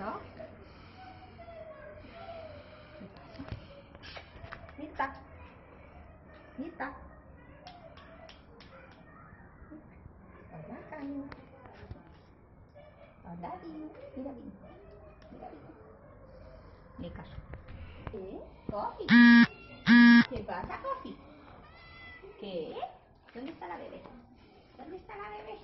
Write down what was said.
¿No? ¿Qué? Mita. Mita. Hola, Caño. Hola, Vino. Mira, Vino. Mira, Vino. Ni caso. ¿Qué? ¿Coffee? ¿Qué pasa, Coffee? ¿Qué? ¿Dónde está la bebé? ¿Dónde está la bebé?